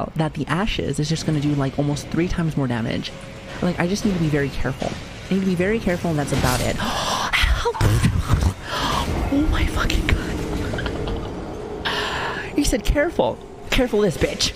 Uh, that the ashes is just going to do like almost three times more damage. Like I just need to be very careful. I need to be very careful, and that's about it. Help! Oh my fucking god! you said, "Careful, careful, this bitch."